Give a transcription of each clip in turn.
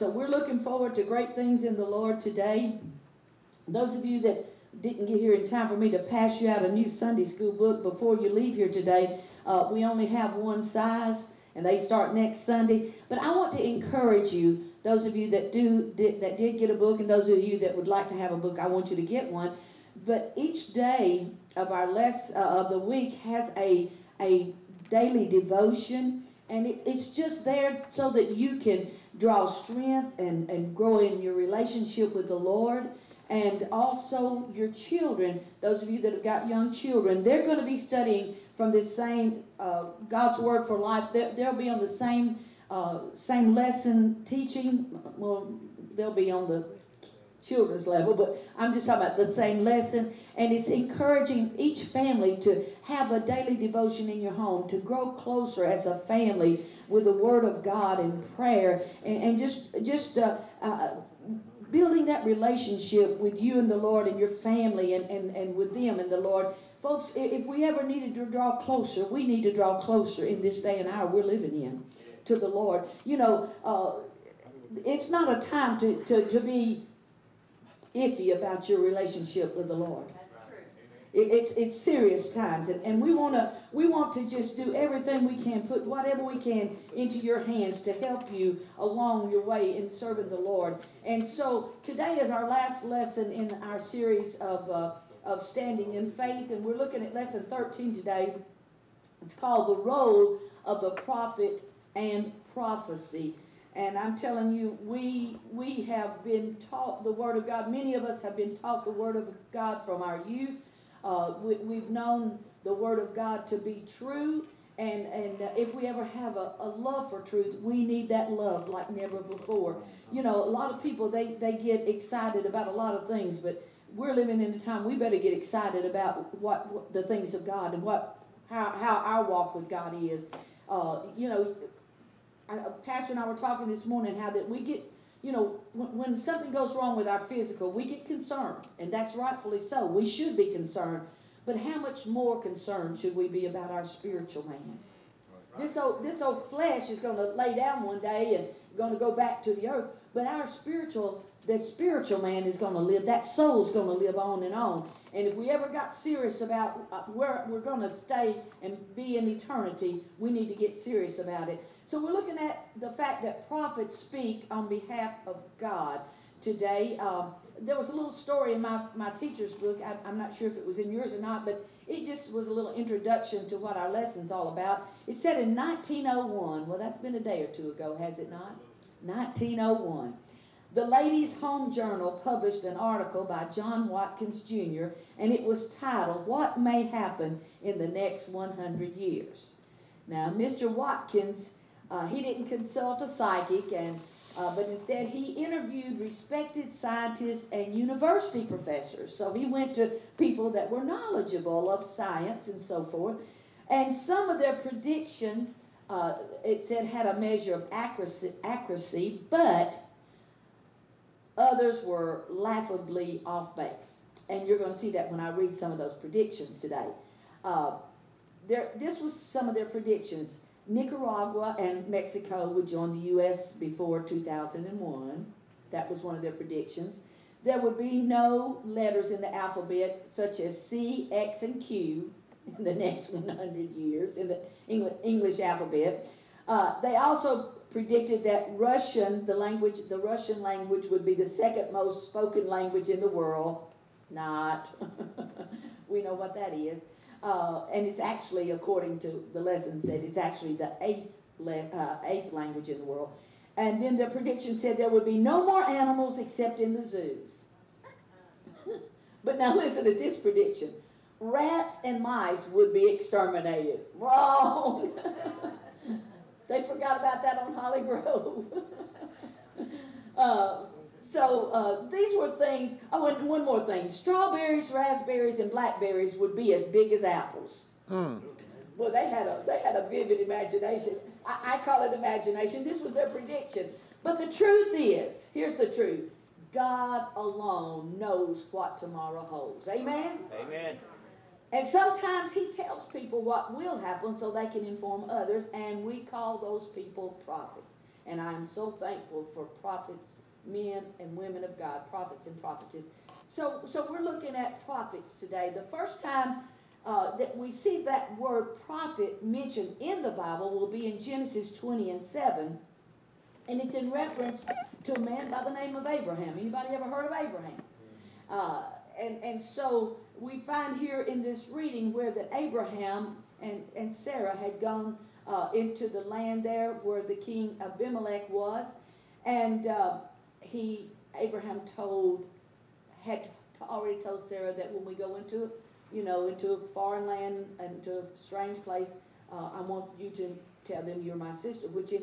So we're looking forward to great things in the Lord today. Those of you that didn't get here in time for me to pass you out a new Sunday school book before you leave here today, uh, we only have one size and they start next Sunday. But I want to encourage you, those of you that do did, that did get a book, and those of you that would like to have a book, I want you to get one. But each day of our less uh, of the week has a a daily devotion, and it, it's just there so that you can draw strength and, and grow in your relationship with the Lord. And also your children, those of you that have got young children, they're going to be studying from this same uh, God's Word for Life. They'll, they'll be on the same uh, same lesson teaching. Well, they'll be on the children's level, but I'm just talking about the same lesson. And it's encouraging each family to have a daily devotion in your home, to grow closer as a family with the Word of God and prayer, and, and just just uh, uh, building that relationship with you and the Lord and your family and, and, and with them and the Lord Folks, if we ever needed to draw closer, we need to draw closer in this day and hour we're living in to the Lord. You know, uh, it's not a time to, to, to be iffy about your relationship with the Lord. it's it's serious times, and, and we want to we want to just do everything we can, put whatever we can into your hands to help you along your way in serving the Lord. And so today is our last lesson in our series of. Uh, of standing in faith. And we're looking at lesson 13 today. It's called The Role of the Prophet and Prophecy. And I'm telling you, we we have been taught the Word of God. Many of us have been taught the Word of God from our youth. Uh, we, we've known the Word of God to be true. And, and uh, if we ever have a, a love for truth, we need that love like never before. You know, a lot of people, they, they get excited about a lot of things, but we're living in a time we better get excited about what, what the things of God and what how, how our walk with God is. Uh, you know, I, Pastor and I were talking this morning how that we get, you know, when, when something goes wrong with our physical, we get concerned, and that's rightfully so. We should be concerned, but how much more concerned should we be about our spiritual man? This old this old flesh is going to lay down one day and going to go back to the earth, but our spiritual the spiritual man is going to live. That soul's going to live on and on. And if we ever got serious about uh, where we're going to stay and be in eternity, we need to get serious about it. So we're looking at the fact that prophets speak on behalf of God today. Um, there was a little story in my, my teacher's book. I, I'm not sure if it was in yours or not, but it just was a little introduction to what our lesson's all about. It said in 1901, well, that's been a day or two ago, has it not? 1901. The Ladies' Home Journal published an article by John Watkins Jr., and it was titled, What May Happen in the Next 100 Years. Now, Mr. Watkins, uh, he didn't consult a psychic, and, uh, but instead he interviewed respected scientists and university professors. So he went to people that were knowledgeable of science and so forth. And some of their predictions, uh, it said, had a measure of accuracy, accuracy but Others were laughably off base. And you're going to see that when I read some of those predictions today. Uh, there, this was some of their predictions. Nicaragua and Mexico would join the U.S. before 2001. That was one of their predictions. There would be no letters in the alphabet such as C, X, and Q in the next 100 years in the English alphabet. Uh, they also predicted that Russian, the language, the Russian language would be the second most spoken language in the world. Not. we know what that is. Uh, and it's actually, according to the lesson said, it's actually the eighth, uh, eighth language in the world. And then the prediction said there would be no more animals except in the zoos. but now listen to this prediction. Rats and mice would be exterminated. Wrong. They forgot about that on Holly Grove. uh, so uh, these were things. Oh, and one more thing: strawberries, raspberries, and blackberries would be as big as apples. Mm. Well, they had a they had a vivid imagination. I, I call it imagination. This was their prediction. But the truth is, here's the truth: God alone knows what tomorrow holds. Amen. Amen. And sometimes he tells people what will happen so they can inform others, and we call those people prophets. And I am so thankful for prophets, men and women of God, prophets and prophetess. So, so we're looking at prophets today. The first time uh, that we see that word prophet mentioned in the Bible will be in Genesis 20 and 7. And it's in reference to a man by the name of Abraham. Anybody ever heard of Abraham? Uh, and, and so we find here in this reading where that Abraham and, and Sarah had gone uh, into the land there where the king Abimelech was. And uh, he, Abraham told, had already told Sarah that when we go into, you know, into a foreign land, into a strange place, uh, I want you to tell them you're my sister, which in,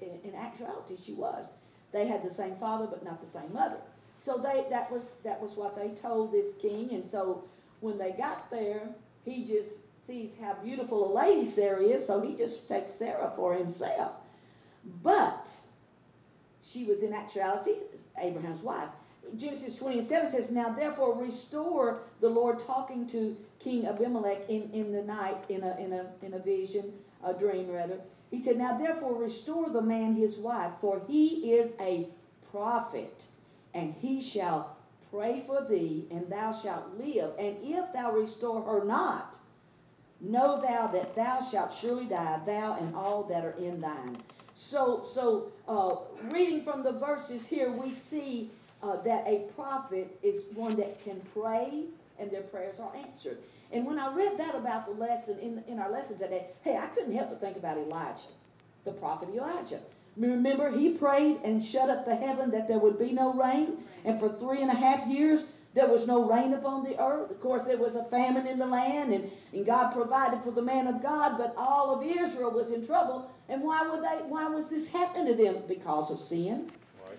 in actuality she was. They had the same father, but not the same mother. So they that was that was what they told this king, and so when they got there, he just sees how beautiful a lady Sarah is, so he just takes Sarah for himself. But she was in actuality Abraham's wife. Genesis 20 and 7 says, Now therefore restore the Lord talking to King Abimelech in, in the night, in a, in, a, in a vision, a dream rather. He said, Now therefore restore the man his wife, for he is a prophet, and he shall pray for thee, and thou shalt live. And if thou restore her not, know thou that thou shalt surely die, thou and all that are in thine. So, so uh, reading from the verses here, we see uh, that a prophet is one that can pray and their prayers are answered. And when I read that about the lesson in, in our lesson today, hey, I couldn't help but think about Elijah, the prophet Elijah. Remember, he prayed and shut up the heaven that there would be no rain. And for three and a half years, there was no rain upon the earth. Of course, there was a famine in the land, and, and God provided for the man of God, but all of Israel was in trouble. And why were they why was this happening to them? Because of sin. Right.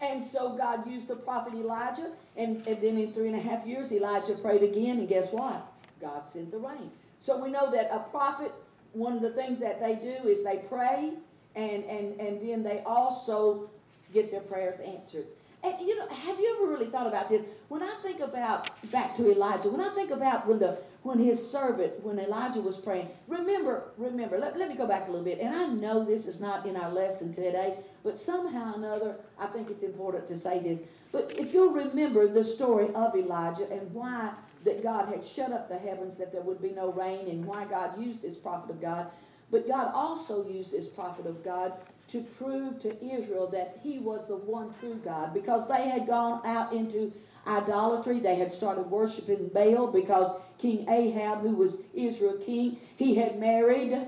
And so God used the prophet Elijah, and, and then in three and a half years, Elijah prayed again, and guess what? God sent the rain. So we know that a prophet, one of the things that they do is they pray, and, and, and then they also get their prayers answered. And you know, have you ever really thought about this? When I think about back to Elijah, when I think about when the when his servant, when Elijah was praying, remember, remember, let, let me go back a little bit. And I know this is not in our lesson today, but somehow or another, I think it's important to say this. But if you'll remember the story of Elijah and why that God had shut up the heavens that there would be no rain and why God used this prophet of God, but God also used this prophet of God to prove to Israel that he was the one true God because they had gone out into idolatry. They had started worshiping Baal because King Ahab, who was Israel king, he had married,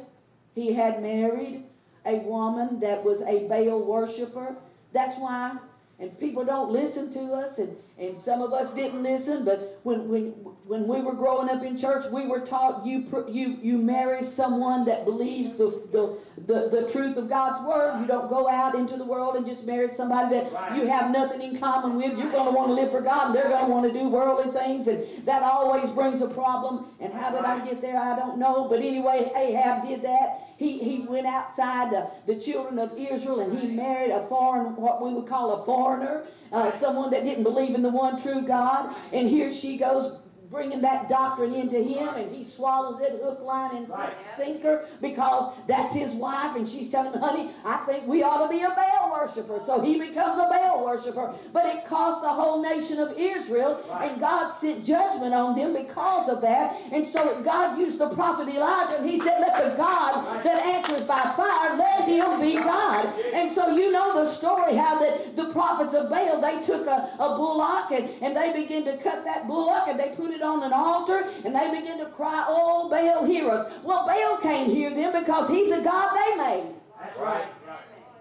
he had married a woman that was a Baal worshiper. That's why, and people don't listen to us, and, and some of us didn't listen, but when, when when we were growing up in church, we were taught you you you marry someone that believes the, the the, the truth of God's word. You don't go out into the world and just marry somebody that right. you have nothing in common with. You're going to want to live for God, and they're going to want to do worldly things, and that always brings a problem. And how did I get there? I don't know. But anyway, Ahab did that. He, he went outside the, the children of Israel and he married a foreign, what we would call a foreigner, uh, someone that didn't believe in the one true God. And here she goes bringing that doctrine into him and he swallows it hook, line, and right. sinker because that's his wife and she's telling him, honey, I think we ought to be a Baal worshiper. So he becomes a Baal worshiper. But it cost the whole nation of Israel right. and God sent judgment on them because of that. And so God used the prophet Elijah and he said, let the God that answers by fire, let him be God. And so you know the story how that the prophets of Baal, they took a, a bullock and, and they began to cut that bullock and they put it on an altar and they begin to cry, Oh, Baal, hear us. Well, Baal can't hear them because he's a God they made. That's right.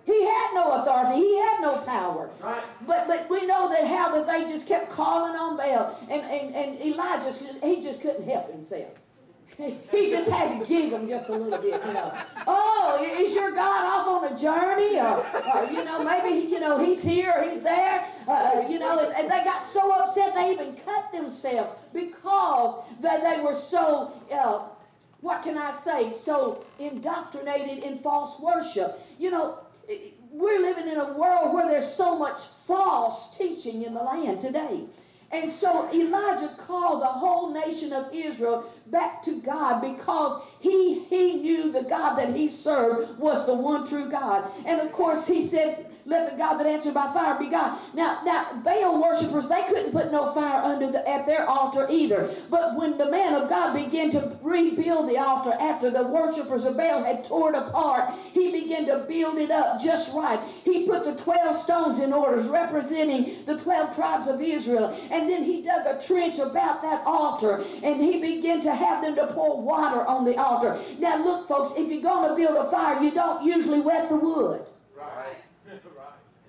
He had no authority. He had no power. Right. But but we know that how that they just kept calling on Baal. And, and, and Elijah, he just couldn't help himself. He just had to give them just a little bit, you know. Oh, is your God off on a journey? Or, or you know, maybe, you know, he's here, or he's there. Uh, you know, and, and, they got so upset they even cut themselves because they, they were so, uh, what can I say, so indoctrinated in false worship. You know, we're living in a world where there's so much false teaching in the land today. And so Elijah called the whole nation of Israel back to God because he, he knew the God that he served was the one true God. And of course, he said, let the God that answered by fire be God. Now, now Baal worshippers, they couldn't put no fire under the, at their altar either. But when the man of God began to rebuild the altar after the worshippers of Baal had torn apart, he began to build it up just right. He put the 12 stones in orders representing the 12 tribes of Israel. And then he dug a trench about that altar and he began to have them to pour water on the altar. Now look folks, if you're going to build a fire, you don't usually wet the wood. Right.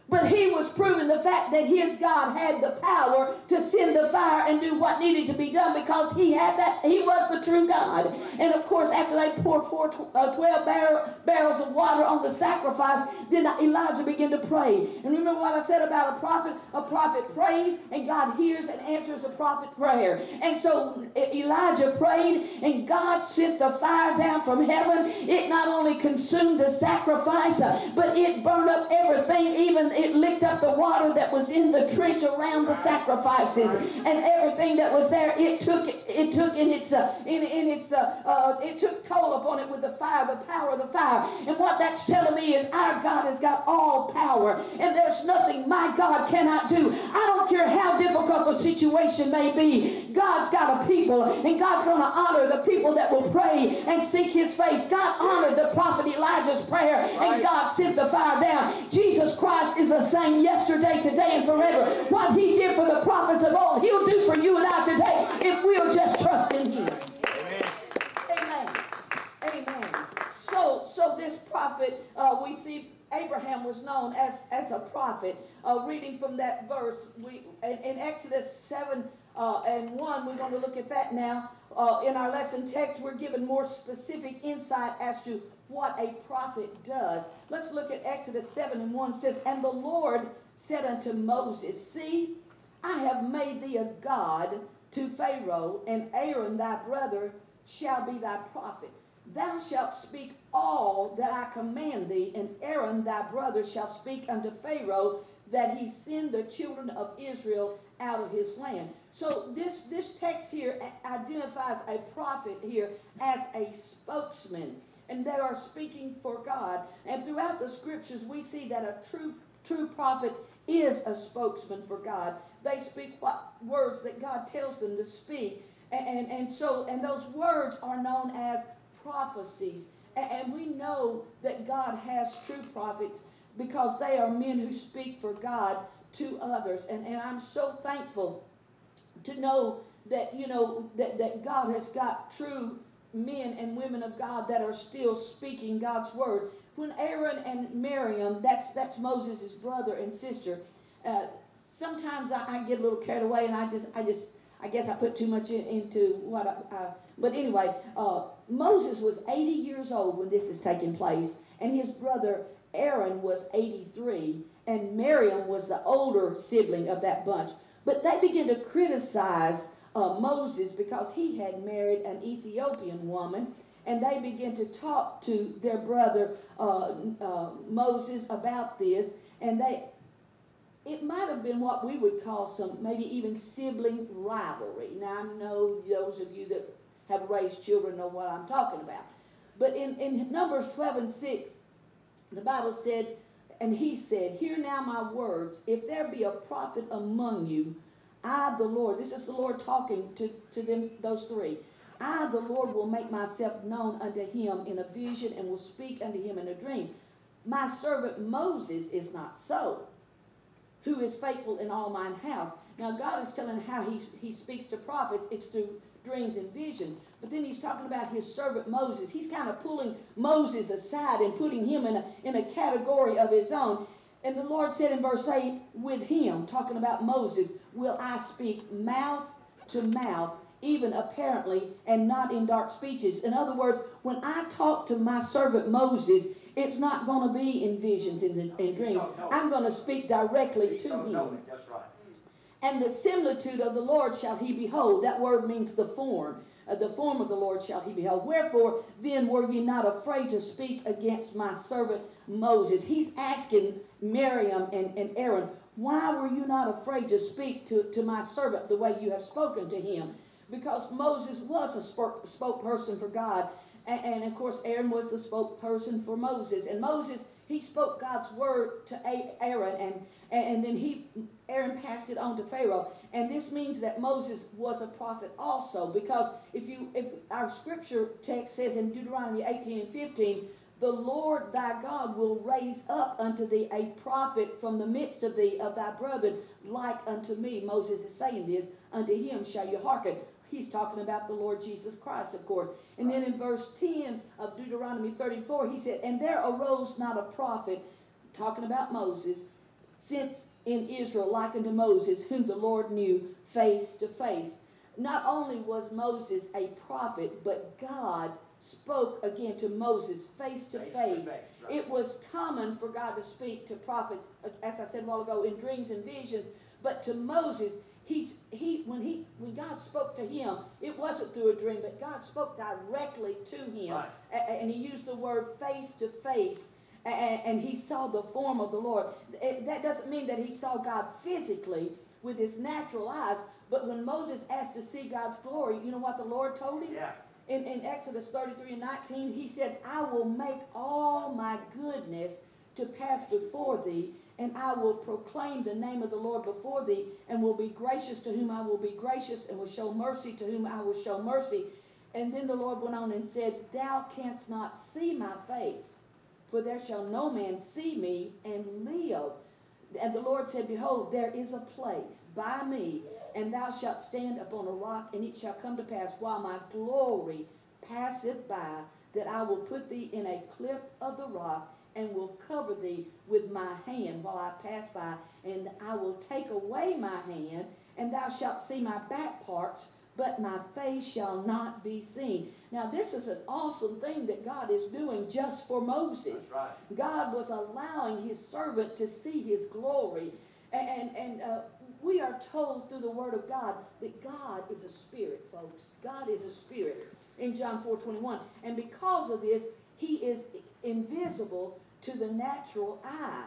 But he was proving the fact that his God had the power to send the fire and do what needed to be done because he had that. He was the true God. And of course, after they poured four, uh, 12 barrel, barrels of water on the sacrifice, then Elijah began to pray. And remember what I said about a prophet? A prophet prays and God hears and answers a prophet prayer. And so Elijah prayed and God sent the fire down from heaven. It not only consumed the sacrifice, uh, but it burned up everything, even it licked up the water that was in the trench around the sacrifices and everything that was there. It took it took in its uh, in, in its uh, uh, it took toll upon it with the fire, the power of the fire. And what that's telling me is our God has got all power, and there's nothing my God cannot do. I don't care how difficult the situation may be. God's got a people, and God's going to honor the people that will pray and seek His face. God honored the prophet Elijah's prayer, and God sent the fire down. Jesus Christ is is the same yesterday, today, and forever. What he did for the prophets of old, he'll do for you and I today if we'll just trust in him. Amen. Amen. Amen. So, so this prophet, uh, we see Abraham was known as, as a prophet. Uh, reading from that verse, we in, in Exodus 7 uh, and 1, we're going to look at that now. Uh, in our lesson text, we're given more specific insight as to what a prophet does. Let's look at Exodus 7 and 1 says, And the Lord said unto Moses, See, I have made thee a God to Pharaoh, and Aaron thy brother shall be thy prophet. Thou shalt speak all that I command thee, and Aaron thy brother shall speak unto Pharaoh, that he send the children of Israel out of his land. So this, this text here identifies a prophet here as a spokesman and that are speaking for God. And throughout the scriptures, we see that a true, true prophet is a spokesman for God. They speak what words that God tells them to speak. And, and, and so, and those words are known as prophecies. And, and we know that God has true prophets because they are men who speak for God to others. And, and I'm so thankful to know that, you know, that, that God has got true men and women of God that are still speaking God's word. When Aaron and Miriam, that's, that's Moses' brother and sister, uh, sometimes I, I, get a little carried away and I just, I just, I guess I put too much in, into what I, I but anyway, uh, Moses was 80 years old when this is taking place, and his brother Aaron was 83, and Miriam was the older sibling of that bunch. But they began to criticize uh, Moses because he had married an Ethiopian woman. And they began to talk to their brother uh, uh, Moses about this. And they, it might have been what we would call some, maybe even sibling rivalry. Now, I know those of you that have raised children know what I'm talking about. But in, in Numbers 12 and 6, the Bible said, and he said, Hear now my words. If there be a prophet among you, I, the Lord, this is the Lord talking to, to them, those three. I, the Lord, will make myself known unto him in a vision and will speak unto him in a dream. My servant Moses is not so, who is faithful in all mine house. Now, God is telling how he, he speaks to prophets. It's through dreams and vision. But then he's talking about his servant Moses. He's kind of pulling Moses aside and putting him in a, in a category of his own. And the Lord said in verse 8, with him, talking about Moses, will I speak mouth to mouth, even apparently, and not in dark speeches. In other words, when I talk to my servant Moses, it's not going to be in visions and dreams. I'm going to speak directly to him. And the similitude of the Lord shall he behold. That word means the form. Uh, the form of the Lord shall he behold. Wherefore, then were ye not afraid to speak against my servant Moses. He's asking Miriam and, and Aaron, why were you not afraid to speak to, to my servant the way you have spoken to him? Because Moses was a spoke, spokesperson for God. And, and of course, Aaron was the spokesperson for Moses. And Moses, he spoke God's word to Aaron, and, and then he Aaron passed it on to Pharaoh. And this means that Moses was a prophet also, because if you if our scripture text says in Deuteronomy 18 and 15, the Lord thy God will raise up unto thee a prophet from the midst of thee of thy brethren, like unto me. Moses is saying this, unto him shall you hearken. He's talking about the Lord Jesus Christ, of course. And then in verse 10 of Deuteronomy 34, he said, And there arose not a prophet, talking about Moses, since in Israel like unto Moses, whom the Lord knew face to face. Not only was Moses a prophet, but God spoke again to Moses face to face. face. Right. It was common for God to speak to prophets, as I said a while ago, in dreams and visions, but to Moses, he's he when he when God spoke to him, it wasn't through a dream, but God spoke directly to him, right. and he used the word face to face. And he saw the form of the Lord. That doesn't mean that he saw God physically with his natural eyes, but when Moses asked to see God's glory, you know what the Lord told him? Yeah in, in Exodus 33 and 19, he said, I will make all my goodness to pass before thee, and I will proclaim the name of the Lord before thee, and will be gracious to whom I will be gracious, and will show mercy to whom I will show mercy. And then the Lord went on and said, Thou canst not see my face, for there shall no man see me and live. And the Lord said, Behold, there is a place by me, and thou shalt stand upon a rock, and it shall come to pass while my glory passeth by, that I will put thee in a cleft of the rock, and will cover thee with my hand while I pass by, and I will take away my hand, and thou shalt see my back parts, but my face shall not be seen. Now, this is an awesome thing that God is doing just for Moses. Right. God was allowing his servant to see his glory. And, and uh, we are told through the Word of God that God is a spirit, folks. God is a spirit in John 4 21. And because of this, he is invisible to the natural eye.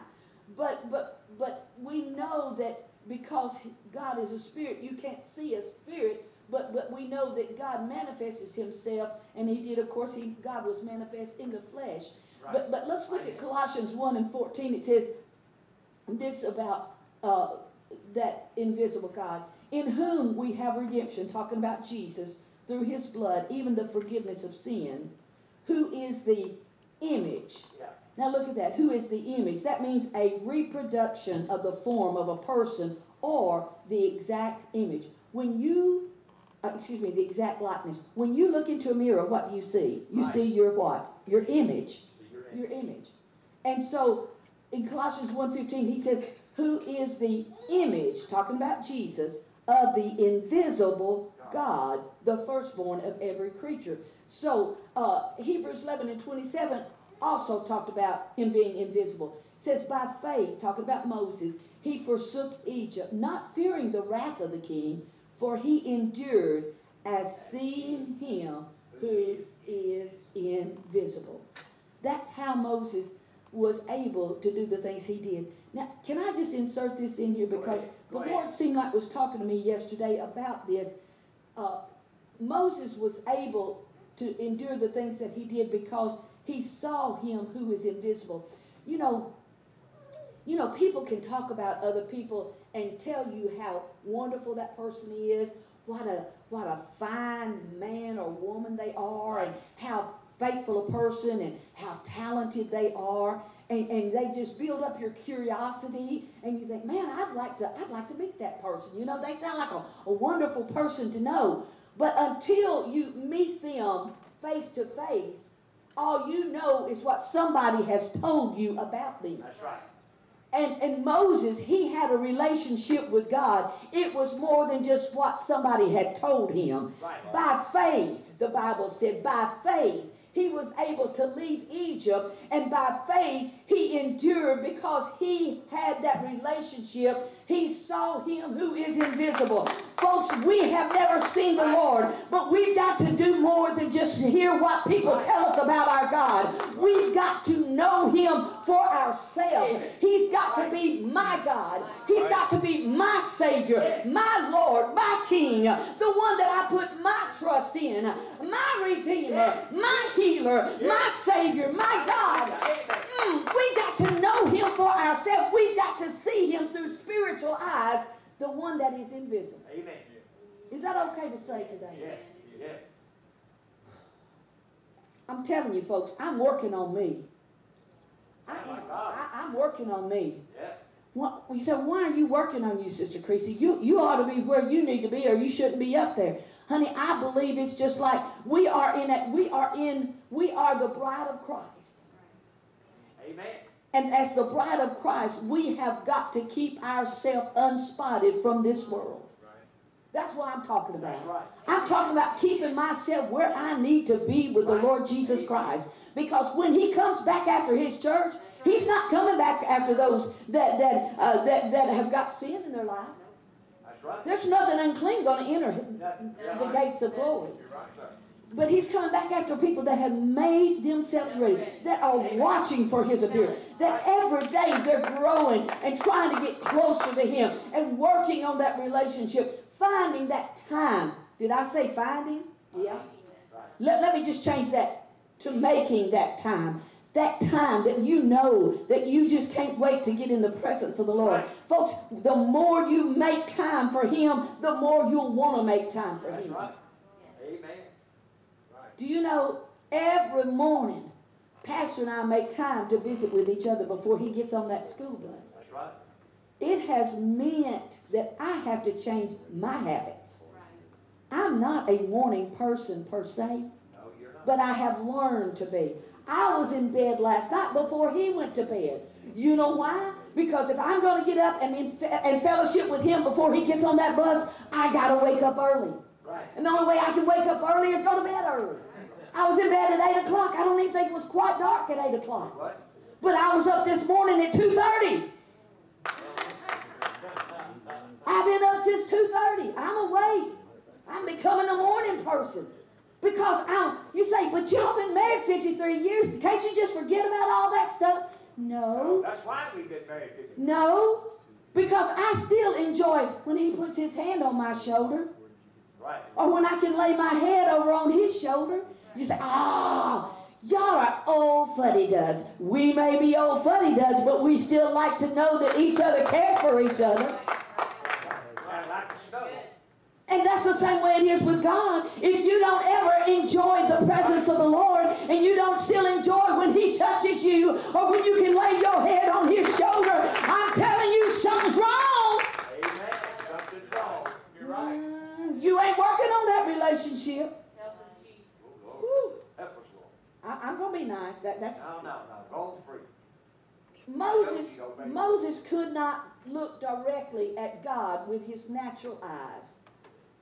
But, but, but we know that because God is a spirit, you can't see a spirit, but, but we know that God manifests himself, and he did, of course, he, God was manifest in the flesh. Right. But, but let's look at Colossians 1 and 14. It says this about uh, that invisible God, in whom we have redemption, talking about Jesus, through his blood, even the forgiveness of sins, who is the image. Yeah. Now look at that. Who is the image? That means a reproduction of the form of a person or the exact image. When you uh, excuse me, the exact likeness. When you look into a mirror, what do you see? You right. see your what? Your image. Your image. And so in Colossians 1.15, he says, who is the image, talking about Jesus, of the invisible God, the firstborn of every creature. So uh, Hebrews 11 and 27 also talked about him being invisible. It says, by faith, talking about Moses, he forsook Egypt, not fearing the wrath of the king, for he endured as seeing him who is invisible. That's how Moses was able to do the things he did. Now, can I just insert this in here because the Lord seemed like was talking to me yesterday about this. Uh, Moses was able to endure the things that he did because he saw him who is invisible. You know, you know, people can talk about other people and tell you how wonderful that person is, what a what a fine man or woman they are, and how faithful a person and how talented they are. And, and they just build up your curiosity and you think, man, I'd like to I'd like to meet that person. You know, they sound like a, a wonderful person to know. But until you meet them face to face, all you know is what somebody has told you about them. That's right. And, and Moses, he had a relationship with God. It was more than just what somebody had told him. Right. By faith, the Bible said, by faith, he was able to leave Egypt, and by faith, He endured because he had that relationship. He saw him who is invisible. Folks, we have never seen the Lord, but we've got to do more than just hear what people tell us about our God. We've got to know him for ourselves. He's got to be my God. He's got to be my Savior, my Lord, my King, the one that I put my trust in, my Redeemer, my healer, my Savior, my God. Mm, we got to know Him for ourselves. We've got to see Him through spiritual eyes, the one that is invisible. Amen. Is that okay to say today? Yeah, yeah. I'm telling you, folks, I'm working on me. I am. I, I'm working on me. Yeah. What, you say, why are you working on you, Sister Creasy? You, you ought to be where you need to be, or you shouldn't be up there. Honey, I believe it's just like we are in it. We are in. We are the bride of Christ, Amen. And as the bride of Christ, we have got to keep ourselves unspotted from this world. That's what I'm talking about. Right. I'm talking about keeping myself where I need to be with the Lord Jesus Christ. Because when He comes back after His church, He's not coming back after those that that uh, that that have got sin in their life. That's right. There's nothing unclean going to enter the gates of glory. But He's coming back after people that have made themselves ready, that are watching for His appearance, that every day they're growing and trying to get closer to Him and working on that relationship, finding that time. Did I say finding? Yeah. Let, let me just change that to making that time. That time that you know that you just can't wait to get in the presence of the Lord. Right. Folks, the more you make time for Him, the more you'll want to make time for That's Him. right. Amen. Right. Do you know every morning, Pastor and I make time to visit with each other before he gets on that school bus? That's right. It has meant that I have to change my habits. Right. I'm not a morning person per se. No, you're not. but I have learned to be. I was in bed last night before he went to bed. You know why? Because if I'm going to get up and, in, and fellowship with him before he gets on that bus, I got to wake up early. Right. And the only way I can wake up early is go to bed early. I was in bed at 8 o'clock. I don't even think it was quite dark at 8 o'clock. What? But I was up this morning at 2.30. I've been up since 2.30. I'm awake. I'm becoming a morning person. Because I'm, you say, but y'all been married 53 years. Can't you just forget about all that stuff? No. That's why we've been married 50. No. Because I still enjoy when he puts his hand on my shoulder Right. or when I can lay my head over on his shoulder. You say, ah, y'all are old fuddy-dudds. We may be old fuddy-dudds, but we still like to know that each other cares for each other. Kind of like the snow. And that's the same way it is with God. If you don't ever enjoy the presence of the Lord and you don't still enjoy when He touches you or when you can lay your head on His shoulder, I'm telling you something's wrong. Amen. Something's wrong. You're right. Mm, you ain't working on that relationship. Oh, Lord. Woo. Help us, Lord. I, I'm gonna be nice. That that's No, no, no. Go free. Moses. Moses could not look directly at God with his natural eyes.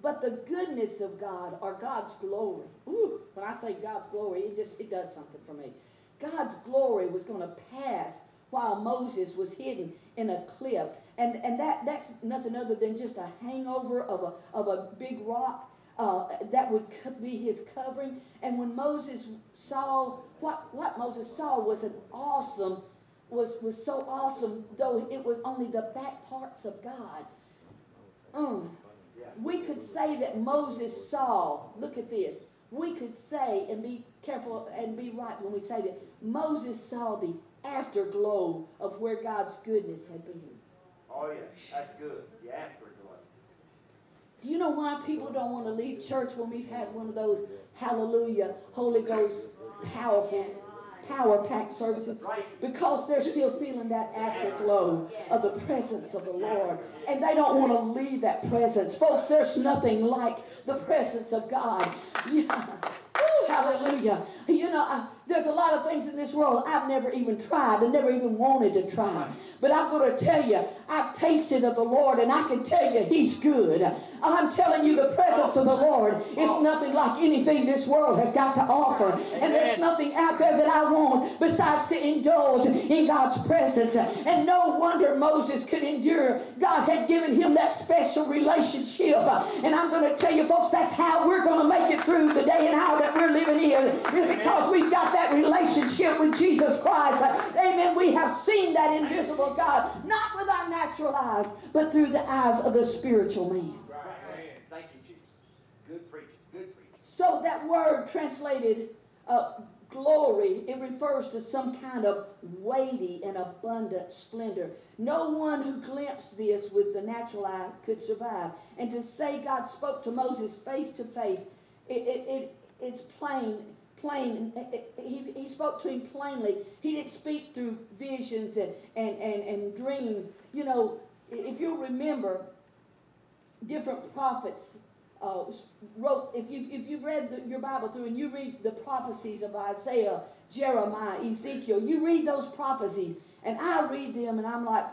But the goodness of God or God's glory. Ooh, when I say God's glory, it just it does something for me. God's glory was going to pass while Moses was hidden in a cliff. And, and that, that's nothing other than just a hangover of a, of a big rock uh, that would be his covering. And when Moses saw, what, what Moses saw was an awesome, was, was so awesome, though it was only the back parts of God. Mm. We could say that Moses saw, look at this. We could say, and be careful and be right when we say that, Moses saw the afterglow of where God's goodness had been. Oh, yeah. That's good. The afterglow. You know why people don't want to leave church when we've had one of those hallelujah, Holy Ghost, powerful, power packed services? Because they're still feeling that afterglow of the presence of the Lord. And they don't want to leave that presence. Folks, there's nothing like the presence of God. Yeah. Woo, hallelujah. You know, I, there's a lot of things in this world I've never even tried and never even wanted to try. But I'm going to tell you, I've tasted of the Lord and I can tell you He's good. I'm telling you, the presence of the Lord is nothing like anything this world has got to offer. And there's nothing out there that I want besides to indulge in God's presence. And no wonder Moses could endure. God had given him that special relationship. And I'm going to tell you, folks, that's how we're going to make it through the day and hour that we're living here. Because we've got that relationship with Jesus Christ. Amen. We have seen that invisible God, not with our natural eyes, but through the eyes of the spiritual man. Right. Thank you, Jesus. Good preaching, good preaching. So that word translated uh, glory, it refers to some kind of weighty and abundant splendor. No one who glimpsed this with the natural eye could survive. And to say God spoke to Moses face to face, it, it, it, it's plain, plain. It- it- eh, eh, eh, He, he spoke to him plainly. He didn't speak through visions and, and, and, and dreams. You know, if you remember, different prophets uh, wrote, if you've, if you've read the, your Bible through and you read the prophecies of Isaiah, Jeremiah, Ezekiel, you read those prophecies, and I read them and I'm like,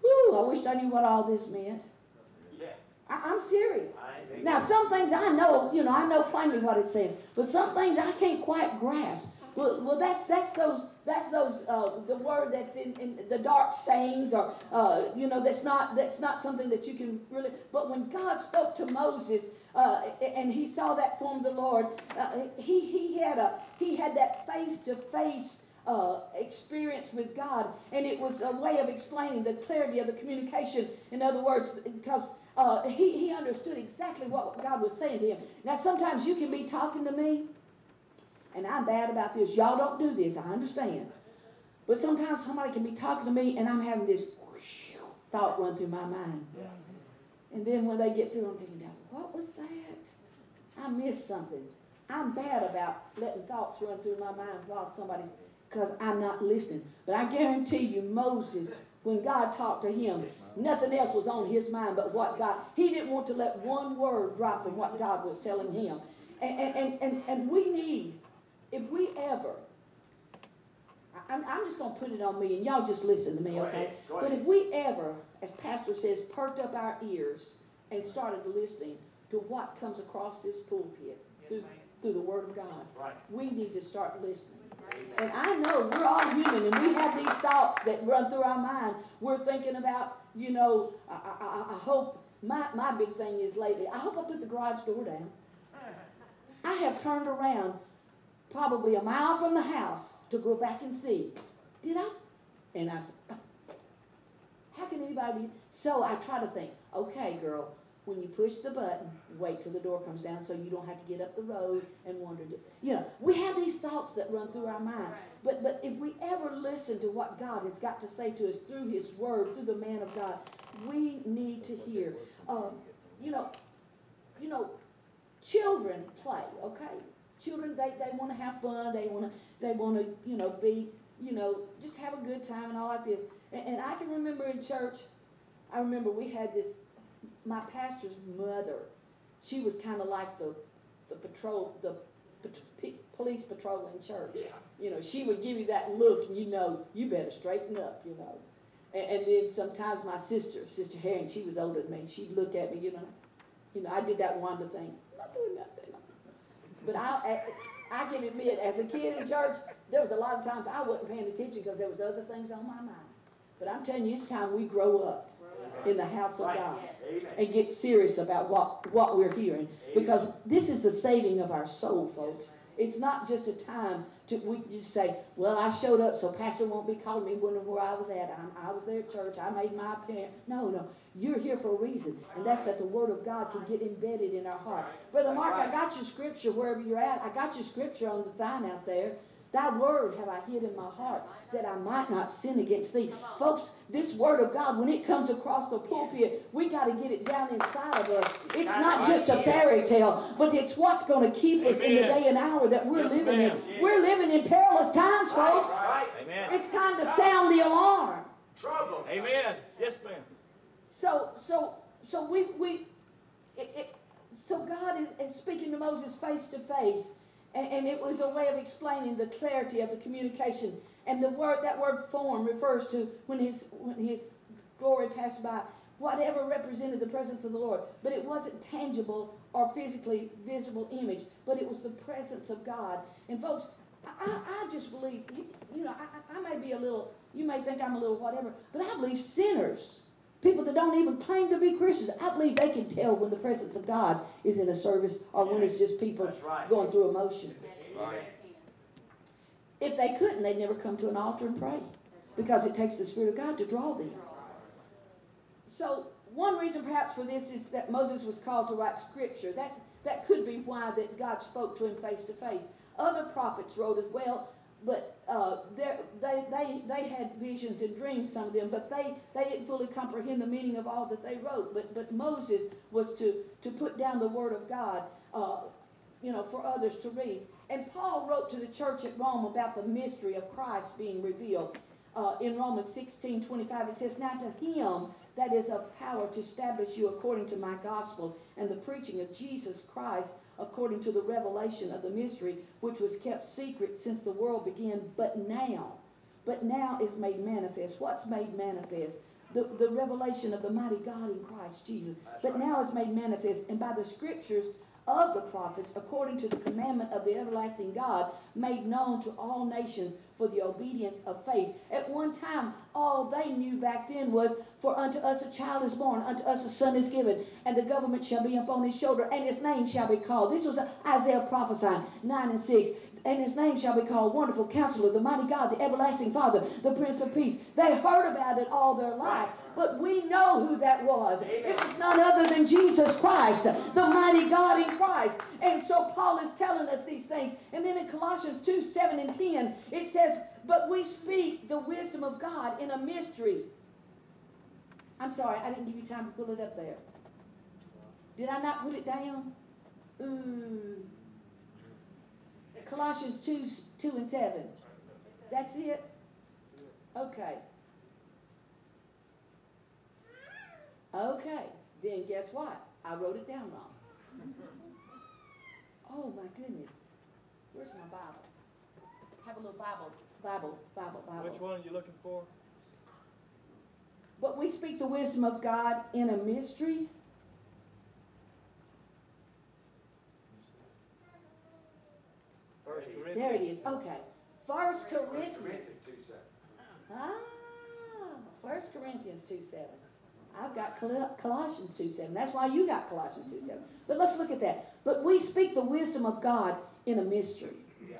whew, I wish I knew what all this meant. I, I'm serious. Now, some things I know, you know, I know plainly what it's saying, but some things I can't quite grasp. Well, well that's that's those that's those uh, the word that's in, in the dark sayings, or uh, you know, that's not that's not something that you can really. But when God spoke to Moses, uh, and he saw that from the Lord, uh, he he had a he had that face to face uh, experience with God, and it was a way of explaining the clarity of the communication. In other words, because uh, he, he understood exactly what God was saying to him. Now, sometimes you can be talking to me, and I'm bad about this. Y'all don't do this, I understand. But sometimes somebody can be talking to me, and I'm having this whoosh thought run through my mind. Yeah. And then when they get through, I'm thinking, what was that? I missed something. I'm bad about letting thoughts run through my mind while somebody's, because I'm not listening. But I guarantee you, Moses, when God talked to him, nothing else was on his mind but what God, he didn't want to let one word drop from what God was telling him. And, and, and, and, and we need, if we ever, I'm, I'm just going to put it on me, and y'all just listen to me, okay? But if we ever, as Pastor says, perked up our ears and started listening to what comes across this pulpit through, through the Word of God, Right. we need to start listening. And I know we're all human and we have these thoughts that run through our mind. We're thinking about, you know, I, I, I hope, my, my big thing is lately, I hope I put the garage door down. I have turned around probably a mile from the house to go back and see. Did I? And I said, "Oh, how can anybody be? So I try to think, okay, girl, when you push the button, wait till the door comes down so you don't have to get up the road and wander. To, you know, we have these thoughts that run through our mind. But but if we ever listen to what God has got to say to us through His Word, through the man of God, we need to hear. Um, you know, you know, children play. Okay, children they, they want to have fun. They want to they want to you know be you know just have a good time and all like this. And, and I can remember in church, I remember we had this. My pastor's mother, she was kind of like the the patrol the police patrol in church. Yeah. You know, she would give you that look, and you know you better straighten up. You know. And, and then sometimes my sister, Sister Herring, she was older than me. She looked at me, you know, you know, I did that Wanda thing. I'm not doing nothing. But I, I, I can admit, as a kid in church, there was a lot of times I wasn't paying attention because there was other things on my mind. But I'm telling you, it's time we grow up in the house of God and get serious about what, what we're hearing. Because this is the saving of our soul, folks. It's not just a time to we just say, "Well, I showed up, so pastor won't be calling me wondering where I was at. I'm, I was there at church. I made my appearance." No, no, you're here for a reason, and that's that the Word of God can get embedded in our heart. Brother Mark, I got your scripture wherever you're at. I got your scripture on the sign out there. Thy word have I hid in my heart that I might not sin against thee. Folks, this word of God, when it comes across the pulpit, we got to get it down inside of us. It's not just a fairy tale, but it's what's going to keep us in the day and hour that we're Yes, living in. ma'am. We're living in perilous times, folks. Right. Amen. It's time to sound the alarm. Trouble. Amen. Yes, ma'am. So, so, so we, we, it, it, so God is, is speaking to Moses face to face, And, and it was a way of explaining the clarity of the communication. And the word, that word form refers to when his, when his glory passed by, whatever represented the presence of the Lord. But it wasn't tangible or physically visible image, but it was the presence of God. And folks, I, I, just believe, you, you know, I, I may be a little, you may think I'm a little whatever, but I believe sinners, people that don't even claim to be Christians, I believe they can tell when the presence of God is in a service or when it's just people right. going through emotion. Amen. If they couldn't, they'd never come to an altar and pray because it takes the Spirit of God to draw them. So one reason perhaps for this is that Moses was called to write scripture. That's, that could be why that God spoke to him face to face. Other prophets wrote as well, but uh, they, they, they, had visions and dreams, some of them, but they, they didn't fully comprehend the meaning of all that they wrote. But, but Moses was to, to put down the word of God, uh, you know, for others to read. And Paul wrote to the church at Rome about the mystery of Christ being revealed. Uh, in Romans 16, 25, it says, Now to him that is of power to establish you according to my gospel and the preaching of Jesus Christ according to the revelation of the mystery which was kept secret since the world began, but now, but now is made manifest. What's made manifest? The, the revelation of the mighty God in Christ Jesus. That's But right. now is made manifest, and by the scriptures of the prophets, according to the commandment of the everlasting God, made known to all nations for the obedience of faith. At one time, all they knew back then was, For unto us a child is born, unto us a son is given, and the government shall be upon his shoulder, and his name shall be called. This was Isaiah prophesying, 9 and 6. And his name shall be called Wonderful Counselor, the Mighty God, the Everlasting Father, the Prince of Peace. They heard about it all their life, but we know who that was. It was none other than Jesus Christ, the Mighty God in Christ. And so Paul is telling us these things. And then in Colossians 2 7 and 10, it says, But we speak the wisdom of God in a mystery. I'm sorry, I didn't give you time to pull it up there. Did I not put it down? Ooh. Colossians 2, 2 and 7. That's it? Okay. Okay, then guess what? I wrote it down wrong. Oh my goodness. Where's my Bible? Have a little Bible, Bible, Bible, Bible. Which one are you looking for? But we speak the wisdom of God in a mystery. Corinthians. There it is. Okay. First Corinthians. Corinthians two seven. Ah, First Corinthians 2 7. I've got Colossians 2 7. That's why you got Colossians 2 7. But let's look at that. But we speak the wisdom of God in a mystery, Yeah.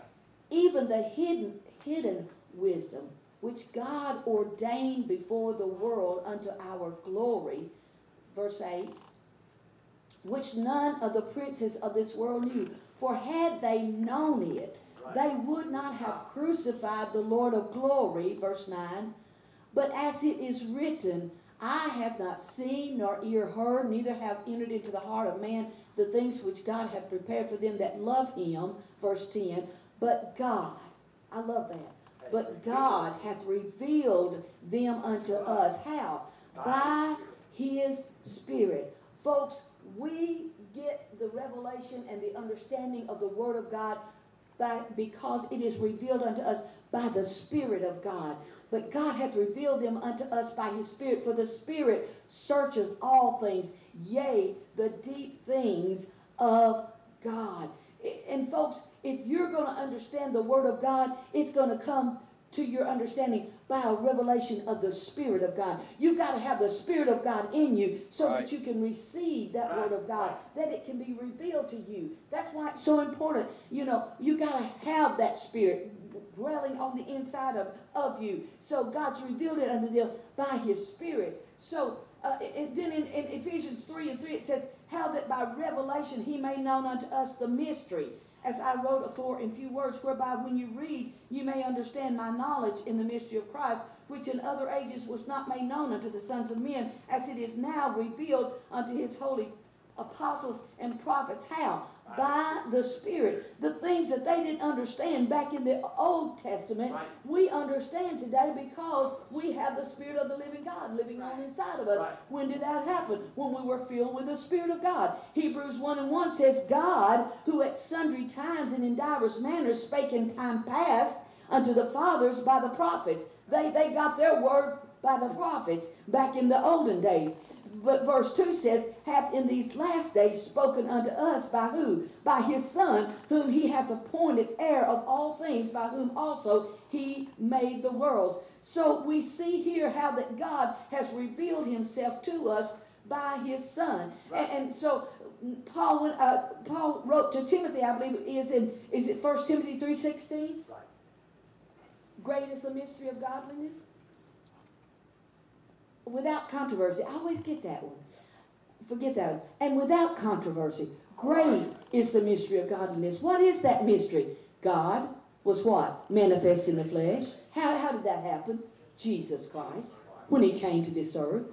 even the hidden, hidden wisdom which God ordained before the world unto our glory. Verse 8 which none of the princes of this world knew. For had they known it, they would not have crucified the Lord of glory. Verse 9. But as it is written, I have not seen nor ear heard, neither have entered into the heart of man the things which God hath prepared for them that love him. Verse 10. But God, I love that. But God hath revealed them unto us. How? By his Spirit. Folks, we get the revelation and the understanding of the Word of God by, because it is revealed unto us by the Spirit of God. But God hath revealed them unto us by his Spirit, for the Spirit searcheth all things, yea, the deep things of God. And folks, if you're going to understand the Word of God, it's going to come to your understanding by a revelation of the Spirit of God. You've got to have the Spirit of God in you so Right. that you can receive that Right, Word of God, that it can be revealed to you. That's why it's so important. You know, you got to have that Spirit dwelling on the inside of, of you. So God's revealed it unto them by His Spirit. So, uh, and then in, in Ephesians 3 and 3, it says, How that by revelation He made known unto us the mystery as I wrote afore in few words, whereby when you read, you may understand my knowledge in the mystery of Christ, which in other ages was not made known unto the sons of men, as it is now revealed unto his holy apostles and prophets. How? By the Spirit. The things that they didn't understand back in the Old Testament, Right. we understand today because we have the Spirit of the living God living on inside of us. Right. When did that happen? When we were filled with the Spirit of God. Hebrews 1 and 1 says, God, who at sundry times and in divers manners spake in time past unto the fathers by the prophets. They, they got their word by the prophets back in the olden days. But verse 2 says, hath in these last days spoken unto us by who? By his Son, whom he hath appointed heir of all things, by whom also he made the worlds. So we see here how that God has revealed himself to us by his Son. Right. And, and so Paul, uh, Paul wrote to Timothy, I believe, is in is it 1 Timothy 3.16? Right. Great is the mystery of godliness. Without controversy. I always get that one. Forget that one. And without controversy. Great is the mystery of godliness. What is that mystery? God was what? Manifest in the flesh. How, how did that happen? Jesus Christ. When he came to this earth.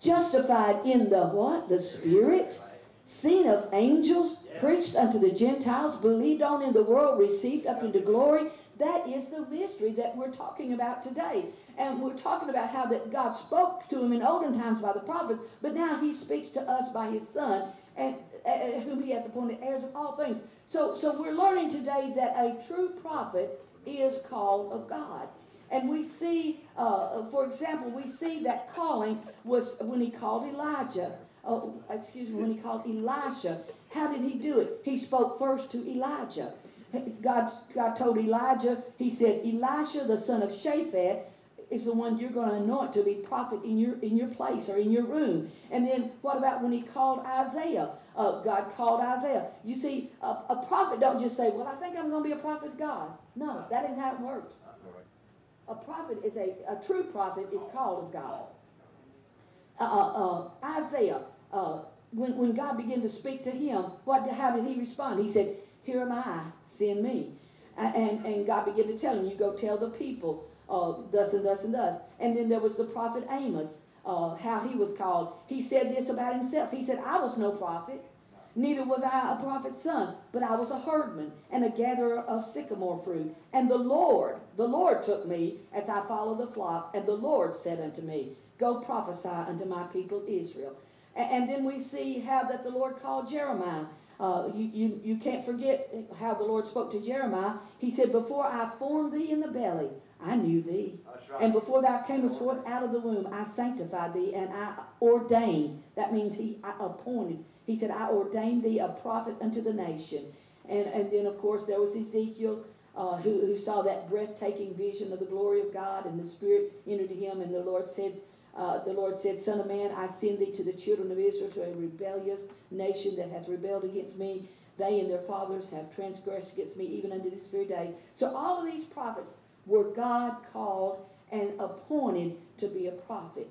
Justified in the what? The Spirit. Seen of angels. Preached unto the Gentiles. Believed on in the world. Received up into glory. That is the mystery that we're talking about today. And we're talking about how that God spoke to him in olden times by the prophets, but now he speaks to us by his son, and uh, uh, whom he hath appointed heirs of all things. So, so we're learning today that a true prophet is called of God. And we see, uh, for example, we see that calling was when he called Elijah. Oh, excuse me, when he called Elisha. How did he do it? He spoke first to Elijah. God, God told Elijah, he said, Elisha, the son of Shaphat, is the one you're going to anoint to be prophet in your in your place or in your room. And then what about when he called Isaiah? Uh, God called Isaiah. You see, a, a prophet don't just say, "Well, I think I'm going to be a prophet of God." No, that ain't how it works. A prophet is a a true prophet is called of God. Uh, uh, uh, Isaiah, uh, when when God began to speak to him, what how did he respond? He said, "Here am I, send me." And and God began to tell him, "You go tell the people." uh, thus and thus and thus. And then there was the prophet Amos, uh, how he was called. He said this about himself. He said, I was no prophet, neither was I a prophet's son, but I was a herdman and a gatherer of sycamore fruit. And the Lord, the Lord took me as I followed the flock, and the Lord said unto me, Go prophesy unto my people Israel. A- And, then we see how that the Lord called Jeremiah. Uh, you, you, you can't forget how the Lord spoke to Jeremiah. He said, Before I formed thee in the belly, I knew thee. Right. And before thou camest forth out of the womb, I sanctified thee and I ordained. That means he I appointed. He said, I ordained thee a prophet unto the nation. And, and then, of course, there was Ezekiel uh, who, who saw that breathtaking vision of the glory of God, and the Spirit entered him. And the Lord said, uh, the Lord said, Son of man, I send thee to the children of Israel, to a rebellious nation that hath rebelled against me. They and their fathers have transgressed against me, even unto this very day. So all of these prophets were God called and appointed to be a prophet.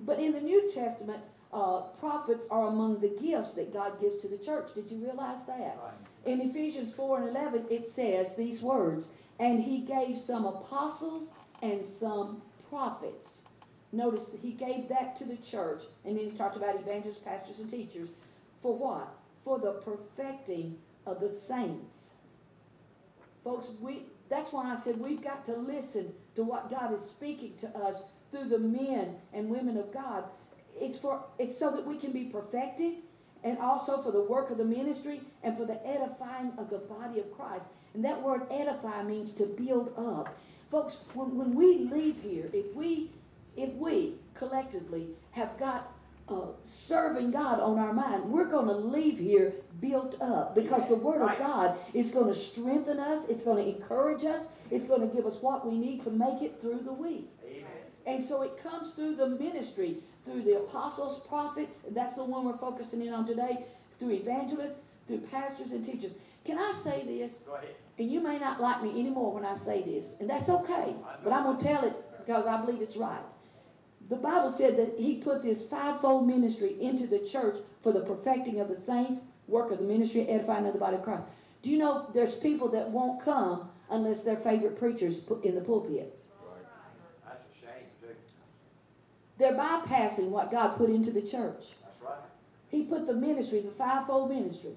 But in the New Testament, uh, prophets are among the gifts that God gives to the church. Did you realize that? Right. In Ephesians 4 and 11, it says these words And he gave some apostles and some prophets. Notice that he gave that to the church. And then he talked about evangelists, pastors, and teachers. For what? For the perfecting of the saints. Folks, we that's why I said we've got to listen to what God is speaking to us through the men and women of God. It's for it's so that we can be perfected and also for the work of the ministry and for the edifying of the body of Christ. And that word edify means to build up. Folks, when, when we leave here, if we if we collectively have got uh, serving God on our mind, we're going to leave here built up because the Word of God is going to strengthen us, it's going to encourage us, it's going to give us what we need to make it through the week. Amen. And so it comes through the ministry, through the apostles, prophets, that's the one we're focusing in on today, through evangelists, through pastors and teachers. Can I say this? Go ahead. And you may not like me anymore when I say this, and that's okay. But I'm going to tell it because I believe it's right. The Bible said that He put this fivefold ministry into the church for the perfecting of the saints, work of the ministry, edifying of the body of Christ. Do you know there's people that won't come unless their favorite preachers put in the pulpit? That's a shame, too. They're bypassing what God put into the church. That's right. He put the ministry, the fivefold ministry.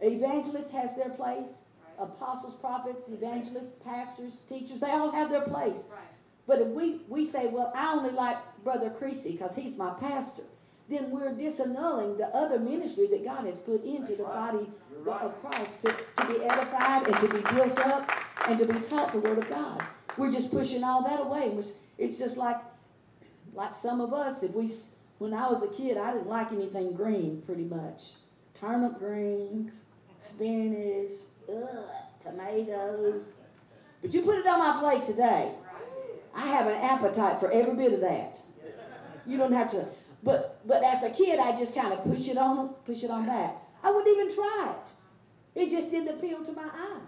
Evangelists has their place. Apostles, prophets, evangelists, pastors, teachers, they all have their place. Right. But if we, we say, well, I only like Brother Creasy because he's my pastor, then we're disannulling the other ministry that God has put into the right. body right. of Christ to, to be edified and to be built up and to be taught the Word of God. We're just pushing all that away. It's just like, like some of us, if we, when I was a kid, I didn't like anything green pretty much. Turnip greens, spinach, ugh, tomatoes. But you put it on my plate today, I have an appetite for every bit of that. You don't have to, but but as a kid, I just kind of push it on, push it on back. I wouldn't even try it. It just didn't appeal to my eye.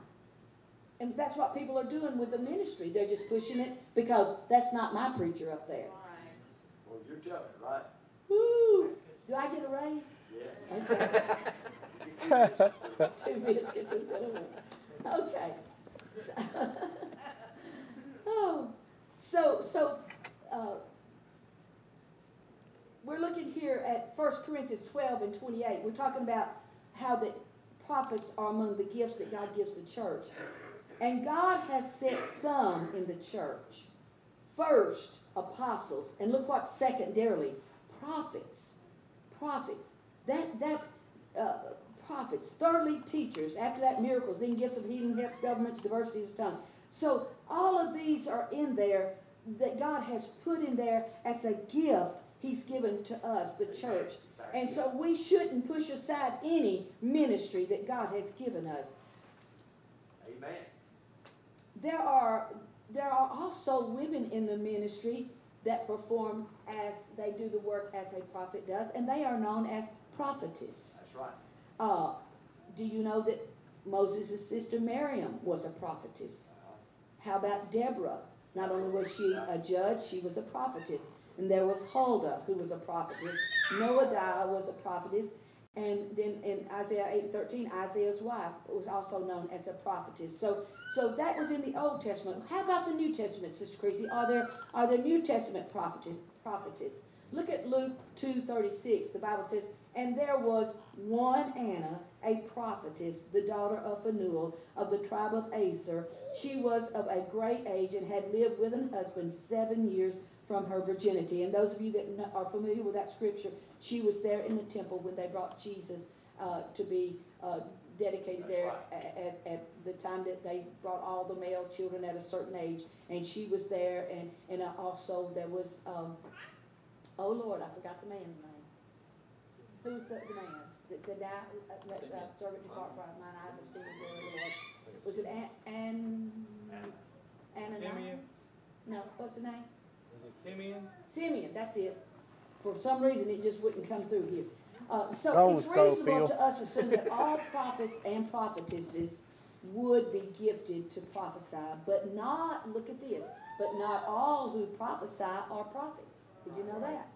And that's what people are doing with the ministry. They're just pushing it because that's not my preacher up there. Well, you're telling it, right? Woo! Do I get a raise? Yeah. Okay. Two biscuits instead of one. Okay. So, oh, so so uh, we're looking here at 1 Corinthians 12 and 28. We're talking about how the prophets are among the gifts that God gives the church. And God has set some in the church. First, apostles. And look what secondarily, prophets. Prophets. That, that, uh, prophets. Thirdly, teachers. After that, miracles. Then gifts of healing, helps, governments, diversity of tongue. So all of these are in there that God has put in there as a gift He's given to us, the church. And so we shouldn't push aside any ministry that God has given us. Amen. There are there are also women in the ministry that perform as they do the work as a prophet does, and they are known as prophetess. That's right. Uh, do you know that Moses' sister Miriam was a prophetess? How about Deborah? Not only was she a judge, she was a prophetess. And there was Huldah, who was a prophetess. Noadiah was a prophetess. And then in Isaiah 8 and 13, Isaiah's wife was also known as a prophetess. So, so that was in the Old Testament. How about the New Testament, Sister Creasy? Are there, are there New Testament prophetess, prophetess? Look at Luke 2.36. The Bible says, And there was one Anna, a prophetess, the daughter of Phanuel, of the tribe of Aser. She was of a great age and had lived with an husband seven years from her virginity. And those of you that are familiar with that scripture, she was there in the temple when they brought Jesus uh, to be uh, dedicated That's there right. at, at the time that they brought all the male children at a certain age. And she was there, and, and uh, also there was, um, oh Lord, I forgot the man's name. Who's the, the man that said, now, uh, let the servant depart from mine eyes have seen the glory of the Lord? Was it An, An, Ananias? Simeon, No, what's the name? was it Simeon? Simeon, that's it. For some reason, it just wouldn't come through here. Uh, so Go, it's reasonable Schofield. to us to assume that all prophets and prophetesses would be gifted to prophesy, but not, look at this, but not all who prophesy are prophets. Did you know that?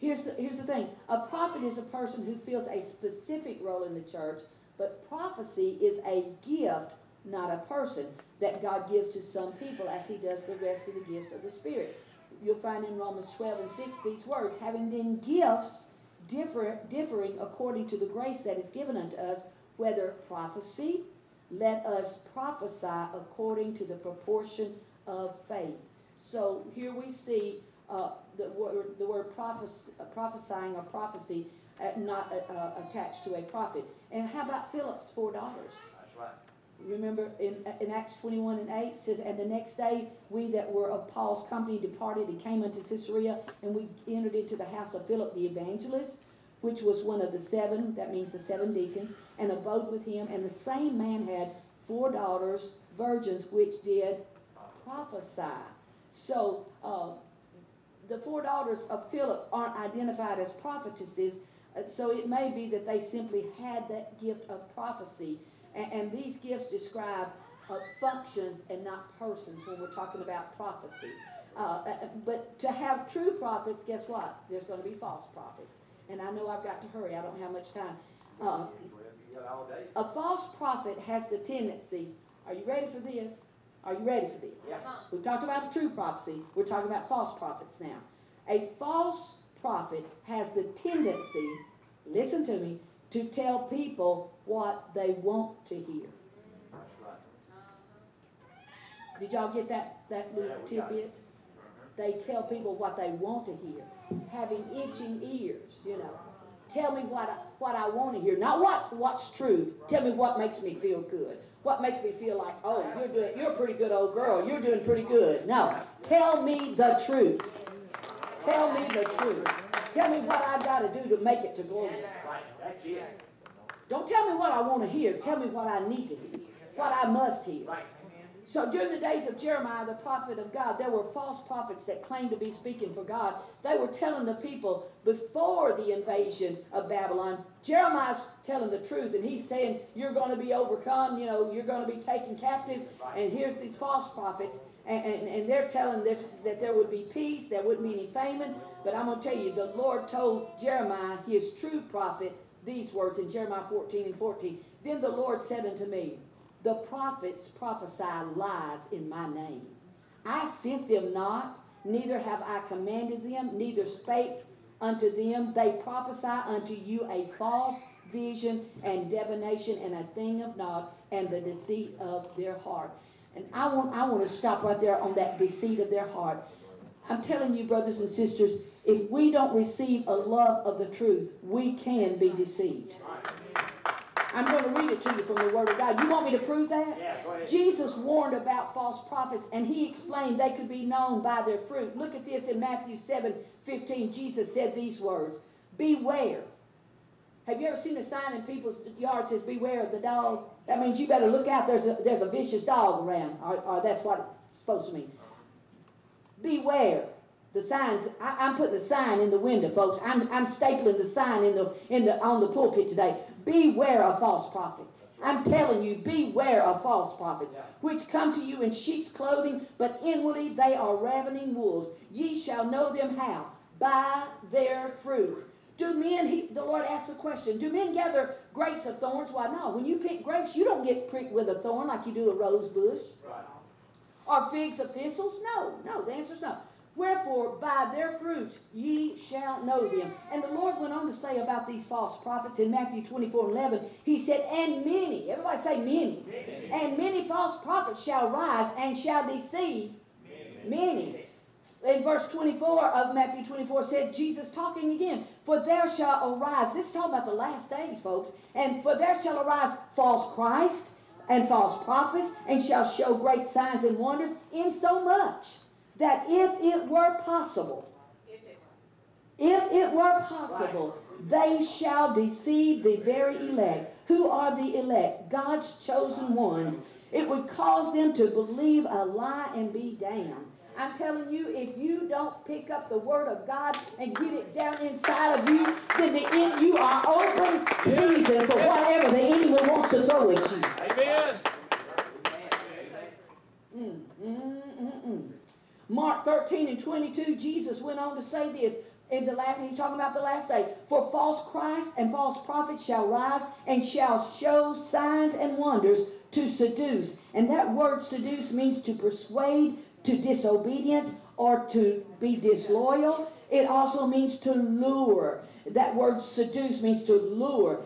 Here's the, here's the thing. A prophet is a person who fills a specific role in the church, but prophecy is a gift, not a person, that God gives to some people as he does the rest of the gifts of the Spirit. You'll find in Romans 12 and 6 these words, having then gifts differ, differing according to the grace that is given unto us, whether prophecy, let us prophesy according to the proportion of faith. So here we see uh, the word, the word prophes- uh, prophesying or prophecy uh, not uh, uh, attached to a prophet. And how about Philip's four daughters? That's right. Remember in, in Acts 21 and 8 it says, And the next day we that were of Paul's company departed and came unto Caesarea, and we entered into the house of Philip the evangelist, which was one of the seven, that means the seven deacons, and abode with him. And the same man had four daughters, virgins, which did prophesy. So uh, the four daughters of Philip aren't identified as prophetesses, uh, so it may be that they simply had that gift of prophecy. And, and these gifts describe uh, functions and not persons when we're talking about prophecy. Uh, uh, but to have true prophets, guess what? There's going to be false prophets. And I know I've got to hurry, I don't have much time. Uh, Well, You got all day. a false prophet has the tendency, are you ready for this? Are you ready for this? Yeah. We've talked about the true prophecy, we're talking about false prophets now. A false prophet has the tendency listen to me, to tell people what they want to hear. That's right. Uh-huh. Did y'all get that, that little Yeah, we got it. tidbit? They tell people what they want to hear, having itching ears, you know. Tell me what I, what I want to hear, not what, what's true. Tell me what makes me feel good. What makes me feel like, oh, you're doing, you're a pretty good old girl. You're doing pretty good. No, tell me the truth. Tell me the truth. Tell me what I've got to do to make it to glory. That's it. Don't tell me what I want to hear. Tell me what I need to hear, what I must hear. So during the days of Jeremiah, the prophet of God, there were false prophets that claimed to be speaking for God. They were telling the people before the invasion of Babylon. Jeremiah's telling the truth, and he's saying, You're going to be overcome, you know, you're going to be taken captive. And here's these false prophets, and, and, and they're telling this, that there would be peace, there wouldn't be any famine. But I'm going to tell you, the Lord told Jeremiah, his true prophet, these words in Jeremiah 14 and 14. Then the Lord said unto me, the prophets prophesy lies in my name. I sent them not, neither have I commanded them, neither spake unto them. They prophesy unto you a false vision and divination and a thing of naught and the deceit of their heart. And I want, I want to stop right there on that deceit of their heart. I'm telling you, brothers and sisters, if we don't receive a love of the truth, we can be deceived. I'm going to read it to you from the Word of God. You want me to prove that? Yeah, go ahead. Jesus warned about false prophets and he explained they could be known by their fruit. Look at this in Matthew 7 15. Jesus said these words Beware. Have you ever seen a sign in people's yard says, Beware of the dog? That means you better look out. There's a, there's a vicious dog around, or, or that's what it's supposed to mean. Beware. The signs, I, I'm putting the sign in the window, folks. I'm, I'm stapling the sign in the, in the, on the pulpit today. Beware of false prophets. I'm telling you, beware of false prophets, which come to you in sheep's clothing, but inwardly they are ravening wolves. Ye shall know them how? By their fruits. Do men, he, the Lord asked the question, do men gather grapes of thorns? Why, no. When you pick grapes, you don't get pricked with a thorn like you do a rose bush. Right. Or figs of thistles? No, no, the answer is no. Wherefore, by their fruits ye shall know them. And the Lord went on to say about these false prophets in Matthew 24 and 11, He said, And many, everybody say many, Many. and many false prophets shall rise and shall deceive many. In verse 24 of Matthew 24 said, Jesus talking again, For there shall arise, this is talking about the last days, folks, and for there shall arise false Christ and false prophets, and shall show great signs and wonders, in so much that if it were possible, if it were possible, they shall deceive the very elect. Who are the elect? God's chosen ones. It would cause them to believe a lie and be damned. I'm telling you, if you don't pick up the word of God and get it down inside of you, then the end, you are open season for whatever the enemy wants to throw at you. Amen. Mm, mm, mm, mm. Mark 13 and 22, Jesus went on to say this in the last, he's talking about the last day. For false Christ and false prophets shall rise and shall show signs and wonders to seduce. And that word seduce means to persuade to disobedience or to be disloyal. It also means to lure. That word seduce means to lure.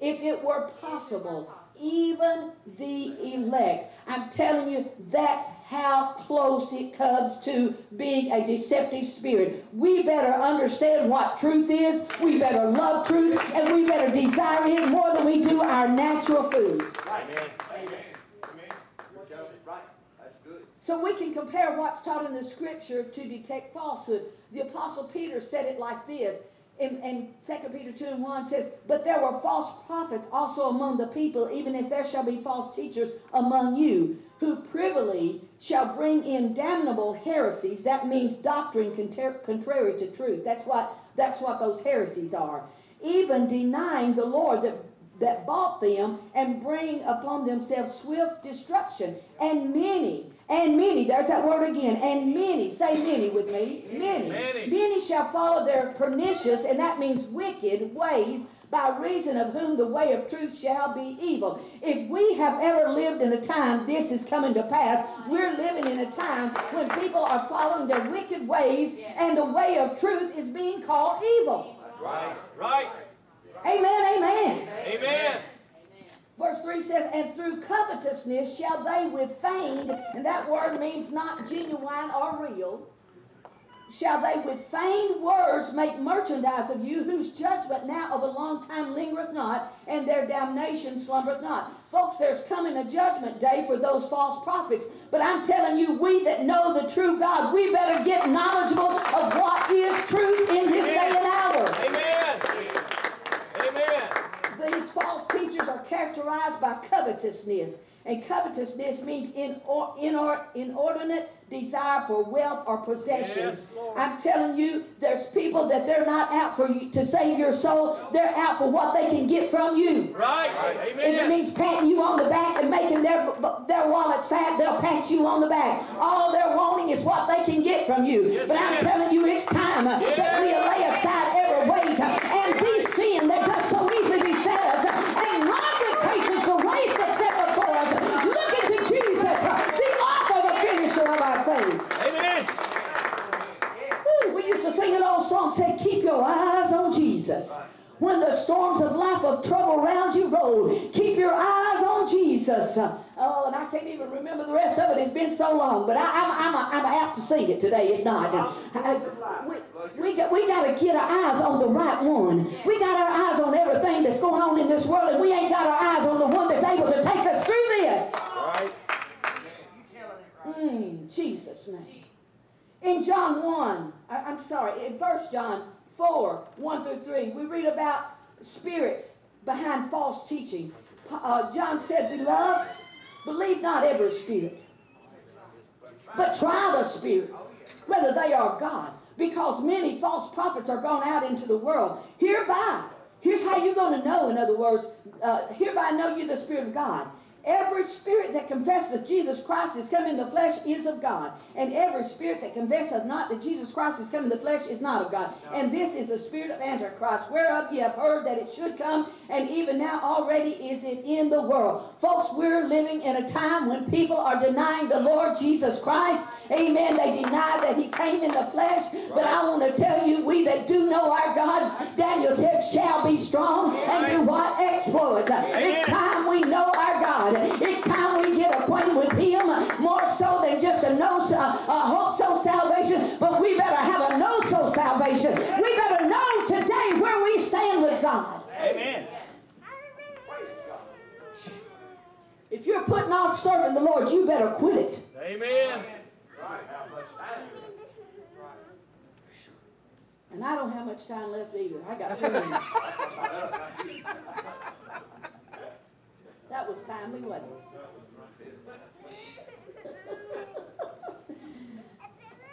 If it were possible, even the elect. I'm telling you, that's how close it comes to being a deceptive spirit. We better understand what truth is, we better love truth, and we better desire it more than we do our natural food. Amen. Amen. Good. So we can compare what's taught in the scripture to detect falsehood. The apostle Peter said it like this. In, in 2 Peter 2 and 1 says, But there were false prophets also among the people, even as there shall be false teachers among you, who privily shall bring in damnable heresies. That means doctrine contra- contrary to truth. That's what, that's what those heresies are. Even denying the Lord that that bought them and bring upon themselves swift destruction. And many, and many, there's that word again, and many, say many with me, many, Many. many shall follow their pernicious, and that means wicked ways, by reason of whom the way of truth shall be evil. If we have ever lived in a time this is coming to pass, we're living in a time when people are following their wicked ways, and the way of truth is being called evil. That's right. Right. covetousness shall they with feigned, and that word means not genuine or real, shall they with feigned words make merchandise of you, whose judgment now of a long time lingereth not, and their damnation slumbereth not. Folks, there's coming a judgment day for those false prophets. But I'm telling you, we that know the true God, we better get knowledgeable of what is truth in this day and hour. Amen. Amen. Are characterized by covetousness. And covetousness means inor- inor- inordinate desire for wealth or possessions. Yes, I'm telling you, there's people that they're not out for you to save your soul. They're out for what they can get from you. Right. Amen. If it means patting you on the back and making their their wallets fat, they'll pat you on the back. All they're wanting is what they can get from you. Yes, but I'm ma'am. telling you, it's time uh, that we lay aside every weight uh, and the sin that does so easily beset us, uh, and run with patience the race that's set before us. Looking to Jesus, uh, the author, the finisher of our faith. Amen. Ooh, we used to sing an old song said, Keep your eyes on Jesus. When the storms of life of trouble round you roll, keep your eyes on Jesus. Oh, and I can't even remember the rest of it. It's been so long, but I, I'm, I'm, I'm apt to sing it today, if not. Uh, we, we, got, we got to get our eyes on the right one. We got our eyes on everything that's going on in this world, and we ain't got our eyes on the one that's able to take us through this. Right. Mm, Jesus' name. In John 1, I, I'm sorry, in 1 John 4, 1 through 3, we read about spirits behind false teaching. Uh, John said, Beloved, believe not every spirit, but try the spirits, whether they are of God. Because many false prophets are gone out into the world. Hereby, here's how you're going to know, in other words, uh, hereby know you the Spirit of God. Every spirit that confesses Jesus Christ is come in the flesh is of God. And every spirit that confesseth not that Jesus Christ is come in the flesh is not of God. And this is the spirit of Antichrist, whereof ye have heard that it should come, and even now already is it in the world. Folks, we're living in a time when people are denying the Lord Jesus Christ. Amen. They deny that he came in the flesh. But I want to tell you, we that do know our God, Daniel said, shall be strong and do what? Exploits. It's time we know our God. It's time we get acquainted with him more so than just a no, a, a hope so salvation, but we better have a know so salvation. We better know today where we stand with God. Amen. If you're putting off serving the Lord, you better quit it. Amen. Right, how much time? And I don't have much time left either. I got two minutes. That was timely, wasn't it?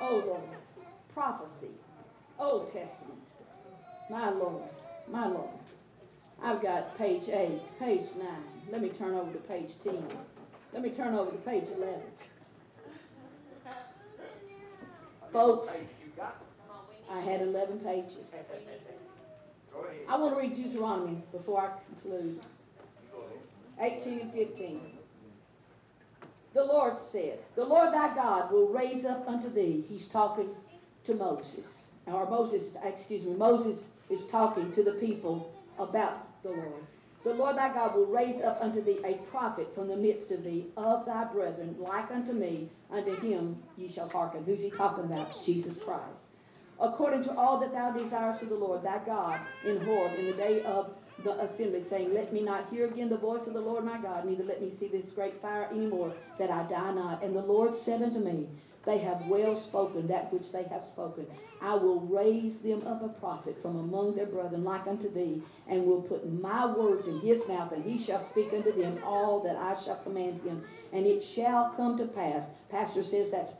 oh Lord, prophecy, Old Testament. My Lord, my Lord. I've got page eight, page nine. Let me turn over to page ten. Let me turn over to page eleven. Folks, Hey, you got, I had eleven pages. I want to read Deuteronomy before I conclude. 18 and 15. The Lord said, The Lord thy God will raise up unto thee. He's talking to Moses. Or Moses, excuse me, Moses is talking to the people about the Lord. The Lord thy God will raise up unto thee a prophet from the midst of thee, of thy brethren, like unto me. Unto him ye shall hearken. Who's he talking about? Jesus Christ according to all that thou desirest of the Lord thy God in Horeb in the day of the assembly, saying, Let me not hear again the voice of the Lord my God, neither let me see this great fire any more, that I die not. And the Lord said unto me, They have well spoken that which they have spoken. I will raise them up a prophet from among their brethren, like unto thee, and will put my words in his mouth, and he shall speak unto them all that I shall command him. And it shall come to pass, Pastor says that's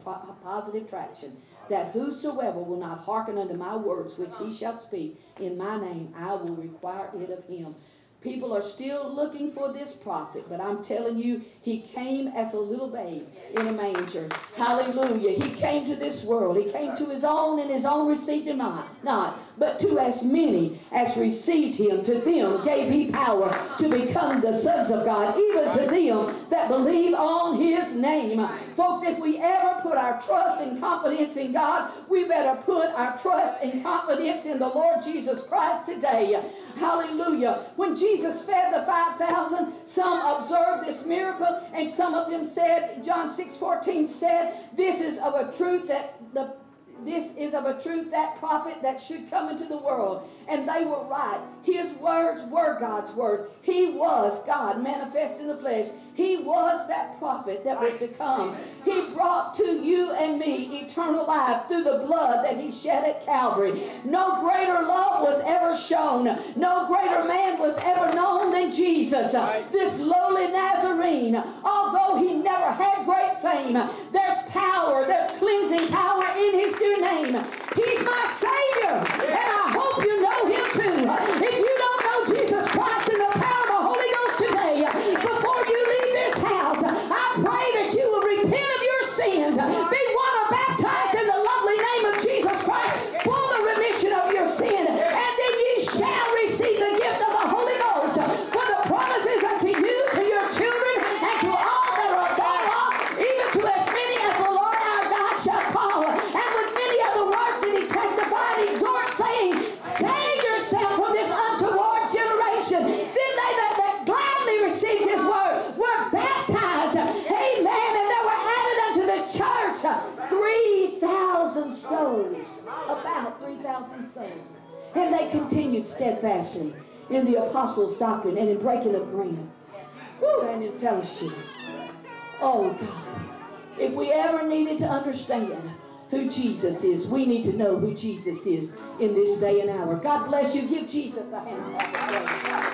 positive traction, that whosoever will not hearken unto my words which he shall speak in my name, I will require it of him. People are still looking for this prophet, but I'm telling you, he came as a little babe in a manger. Hallelujah. He came to this world. He came to his own, and his own received him not. But to as many as received him, to them gave he power to become the sons of God, even to them that believe on his name. Folks, if we ever put our trust and confidence in God, we better put our trust and confidence in the Lord Jesus Christ today. Hallelujah. When Jesus fed the 5,000, some observed this miracle, and some of them said, John 6 14 said, This is of a truth that the this is of a truth that prophet that should come into the world. And they were right. His words were God's word. He was God manifest in the flesh. He was that prophet that was to come. He brought to you and me eternal life through the blood that he shed at Calvary. No greater love was ever shown. No greater man was ever known than Jesus. This lowly Nazarene, although he never had great fame, there's power, there's cleansing power in his dear name. He's my Savior, and I hope you know him too. If you don't know Jesus Christ and the power of the Holy Ghost today, before you leave this house, I pray that you will repent of your sins, be water baptized in the lovely name of Jesus Christ for the remission of your sin, and then ye shall receive the gift of the Holy Ghost. For the promises unto you, to your children, and to all that are far off, even to as many as the Lord our God shall call. And with many other words did he testify and exhort, saying, Save yourself from this untoward generation. Then they that, that gladly received his word were baptized. Amen. And there were added unto the church 3,000 souls. About 3,000 souls. And they continued steadfastly in the apostles' doctrine and in breaking of bread. Woo, and in fellowship. Oh God. If we ever needed to understand who Jesus is, we need to know who Jesus is in this day and hour. God bless you. Give Jesus a hand.